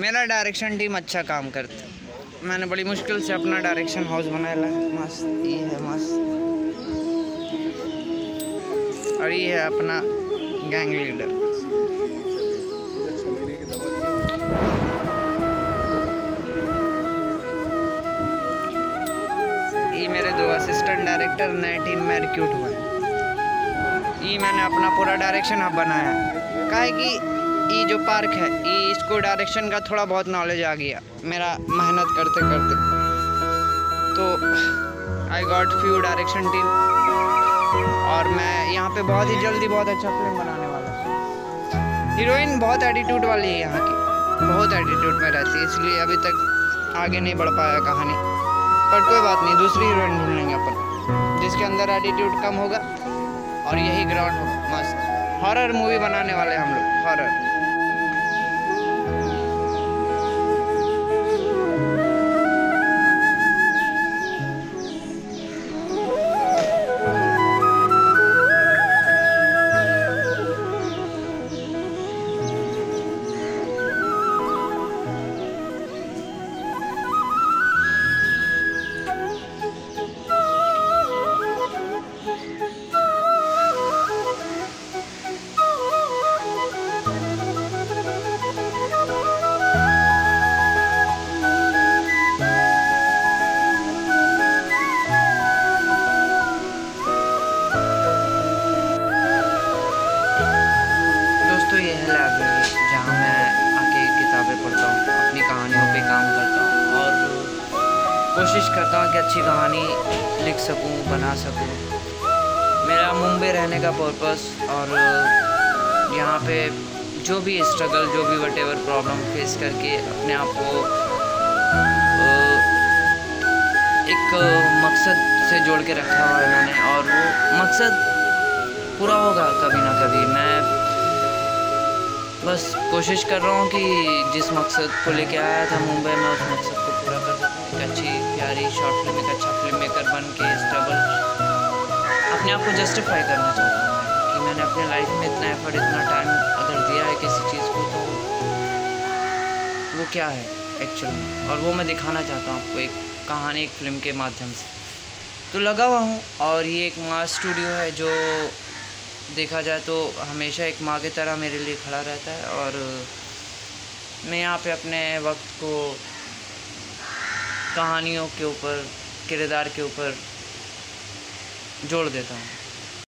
मेरा direction team अच्छा काम करती मैंने बड़ी मुश्किल से अपना डायरेक्शन हाउस बनाया मस्त, ये है मस्त। और ये है अपना गैंग लीडर ये मेरे दो असिस्टेंट डायरेक्टर नए टीम में रिक्रूट हुए ये मैंने अपना पूरा डायरेक्शन अब बनाया का है कि ये जो पार्क है, ये इसको डायरेक्शन का थोड़ा बहुत नॉलेज आ गया, मेरा मेहनत करते करते। तो I got few direction team और मैं यहाँ पे बहुत ही जल्दी बहुत अच्छा फ़िल्म बनाने वाला हूँ। हीरोइन बहुत एटीट्यूड वाली है यहाँ की। बहुत एटीट्यूड में रहती है, इसलिए अभी तक आगे नहीं बढ़ पाया कहानी। पर कोई बात नहीं, दूसरी हीरोइन ढूंढ लेंगे अपन, जिसके अंदर एटीट्यूड कम होगा और यही ग्राउंड होगा। मस्त। हॉरर मूवी बनाने वाले हम लोग हॉरर कोशिश करता हूँ कि अच्छी कहानी लिख सकूँ, बना सकूँ। मेरा मुंबई रहने का पर्पस और यहाँ पे जो भी स्ट्रगल जो भी वट प्रॉब्लम फेस करके अपने आप को एक मकसद से जोड़ के रखा हुआ है मैंने और वो मकसद पूरा होगा कभी ना कभी। मैं बस कोशिश कर रहा हूँ कि जिस मकसद को लेके आया था मुंबई में, उस मकसद को पूरा कर सकूँ अच्छी प्यारी शॉर्ट फ़िल्म एक अच्छा फ़िल्म मेकर बन के स्ट्रगल अपने आप को जस्टिफाई करना चाहता हूँ मैं कि मैंने अपने लाइफ में इतना एफर्ट इतना टाइम अगर दिया है किसी चीज़ को तो वो क्या है एक्चुअली और वो मैं दिखाना चाहता हूँ आपको एक कहानी एक फ़िल्म के माध्यम से। तो लगा हुआ हूँ और ये एक माँ स्टूडियो है जो देखा जाए तो हमेशा एक माँ की तरह मेरे लिए खड़ा रहता है और मैं यहाँ पे अपने वक्त को कहानियों के ऊपर किरदार के ऊपर जोड़ देता हूँ।